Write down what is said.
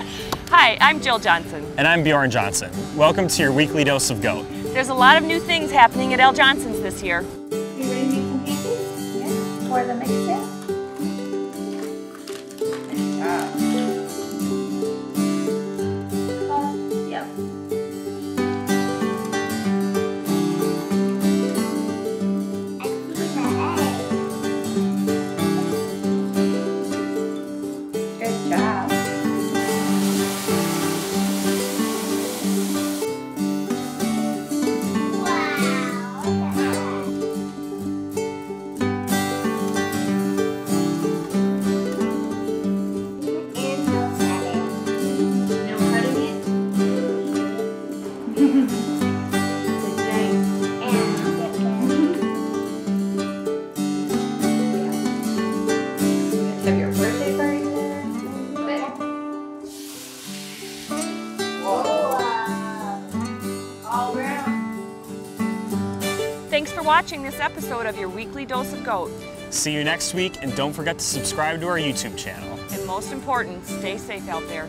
Hi, I'm Jill Johnson. And I'm Bjorn Johnson. Welcome to your weekly dose of goat. There's a lot of new things happening at Al Johnson's this year. You ready to make some pancakes? Yeah. Pour the mix in. Thanks for watching this episode of your weekly dose of goat. See you next week, and don't forget to subscribe to our YouTube channel. And most important, stay safe out there.